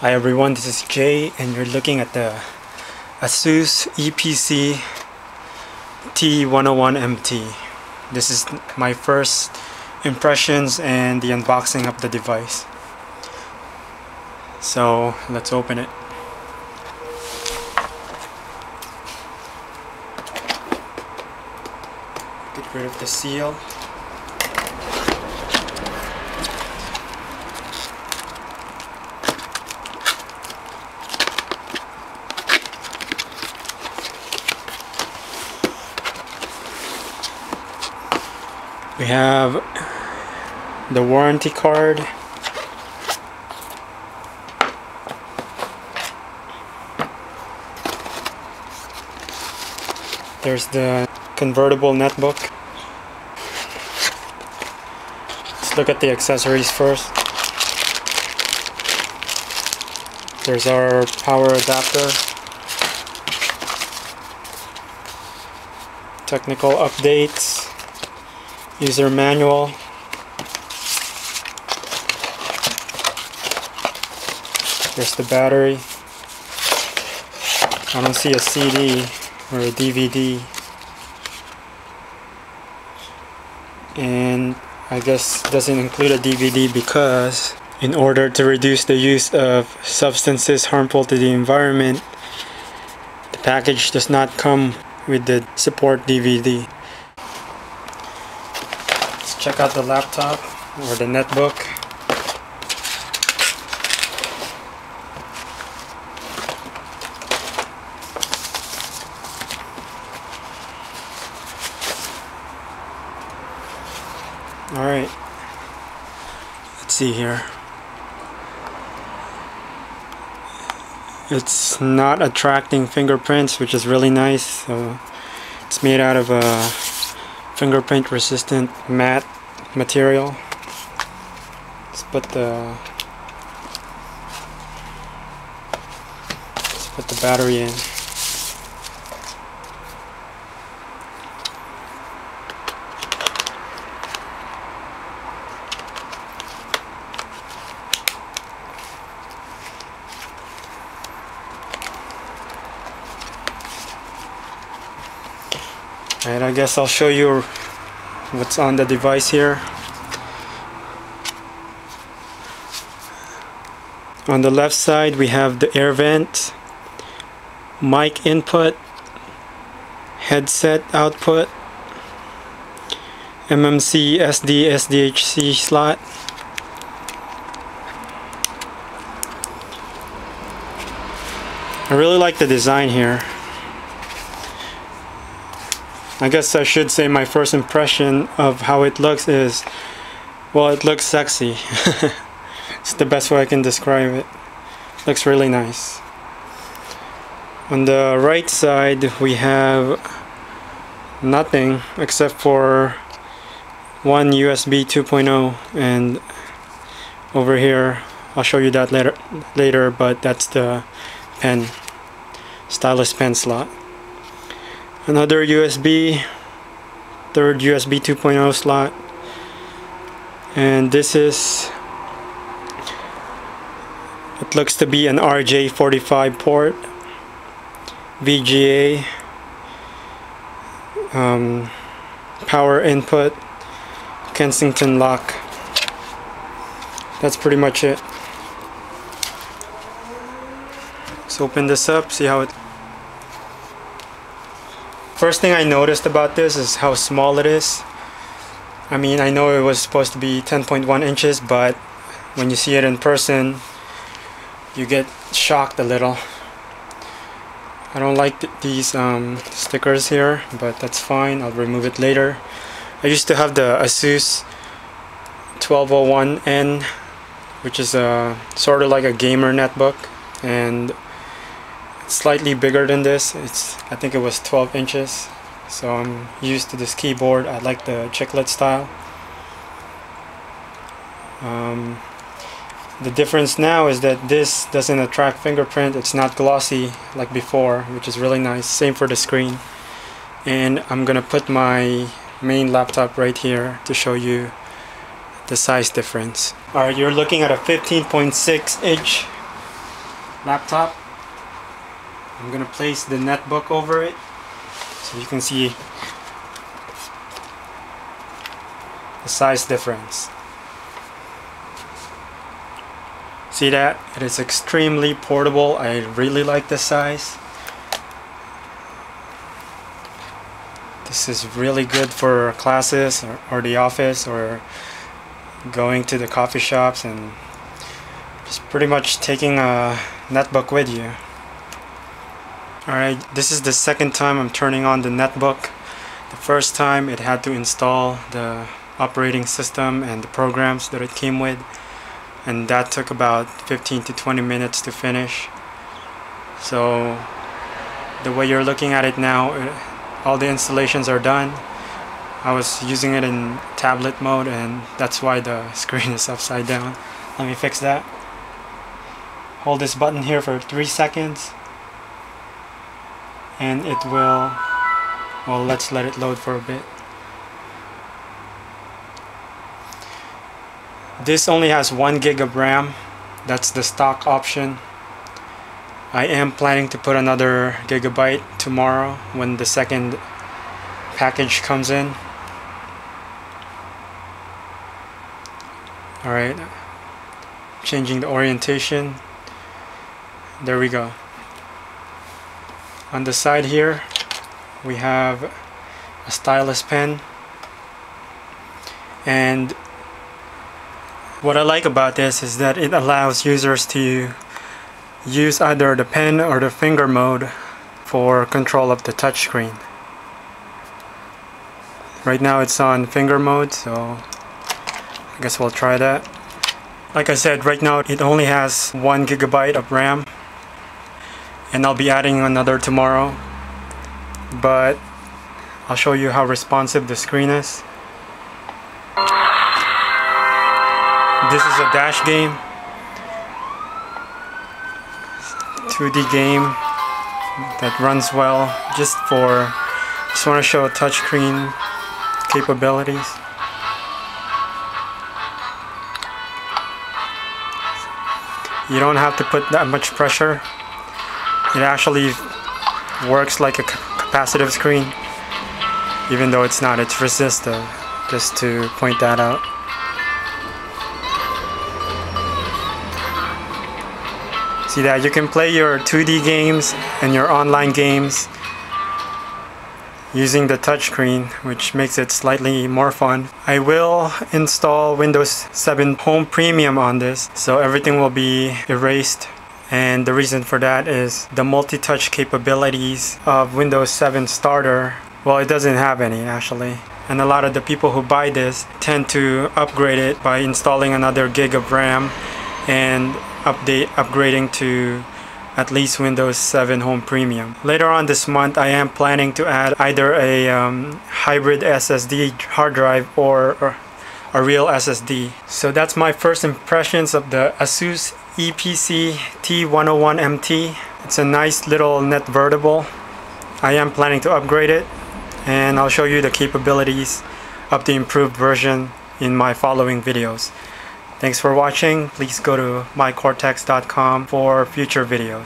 Hi everyone, this is Jay and you're looking at the Asus Eee PC T101MT. This is my first impressions and the unboxing of the device. So let's open it. Get rid of the seal. We have the warranty card. There's the convertible netbook. Let's look at the accessories first. There's our power adapter. Technical updates user manual. There's the battery. I don't see a CD or a DVD and I guess doesn't include a DVD because in order to reduce the use of substances harmful to the environment the package does not come with the support DVD check out the laptop or the netbook. Alright, let's see here. It's not attracting fingerprints, which is really nice. So it's made out of a fingerprint resistant matte material. Let's put the let's put the battery in. And I guess I'll show you what's on the device here. On the left side we have the air vent mic input headset output MMC SD SDHC slot. I really like the design here I guess I should say my first impression of how it looks is, well, it looks sexy. it's the best way I can describe it. Looks really nice. On the right side, we have nothing except for one USB 2.0 and over here I'll show you that later later but that's the pen stylus pen slot another USB third USB 2.0 slot. And this is it looks to be an RJ45 port VGA um, power input Kensington lock. That's pretty much it. Let's open this up see how it First thing I noticed about this is how small it is. I mean, I know it was supposed to be 10.1 inches, but when you see it in person, you get shocked a little. I don't like th these um, stickers here, but that's fine. I'll remove it later. I used to have the Asus 1201N, which is a sort of like a gamer netbook, and slightly bigger than this. It's I think it was 12 inches. So I'm used to this keyboard. I like the chiclet style. Um, the difference now is that this doesn't attract fingerprint. It's not glossy like before which is really nice. Same for the screen. And I'm gonna put my main laptop right here to show you the size difference. Alright you're looking at a 15.6 inch laptop. I'm gonna place the netbook over it so you can see the size difference. See that? It is extremely portable. I really like this size. This is really good for classes or, or the office or going to the coffee shops and just pretty much taking a netbook with you. Alright, this is the second time I'm turning on the netbook. The first time it had to install the operating system and the programs that it came with and that took about 15 to 20 minutes to finish. So the way you're looking at it now, it, all the installations are done. I was using it in tablet mode and that's why the screen is upside down. Let me fix that. Hold this button here for 3 seconds and it will, well let's let it load for a bit. This only has 1 gig of RAM. That's the stock option. I am planning to put another gigabyte tomorrow when the second package comes in. Alright, changing the orientation. There we go. On the side here, we have a stylus pen and what I like about this is that it allows users to use either the pen or the finger mode for control of the touchscreen. Right now it's on finger mode so I guess we'll try that. Like I said right now it only has one gigabyte of RAM and I'll be adding another tomorrow but I'll show you how responsive the screen is. This is a dash game. 2D game that runs well just for just want to show a touchscreen capabilities. You don't have to put that much pressure. It actually works like a capacitive screen even though it's not, it's resistive just to point that out. See that you can play your 2D games and your online games using the touchscreen which makes it slightly more fun. I will install Windows 7 Home Premium on this so everything will be erased and the reason for that is the multi-touch capabilities of Windows 7 Starter well it doesn't have any actually and a lot of the people who buy this tend to upgrade it by installing another gig of RAM and update upgrading to at least Windows 7 Home Premium. Later on this month I am planning to add either a um, hybrid SSD hard drive or, or a real SSD. So that's my first impressions of the Asus Eee PC T101MT. It's a nice little net netvertible. I am planning to upgrade it and I'll show you the capabilities of the improved version in my following videos. Thanks for watching. Please go to mycoretechs.com for future videos.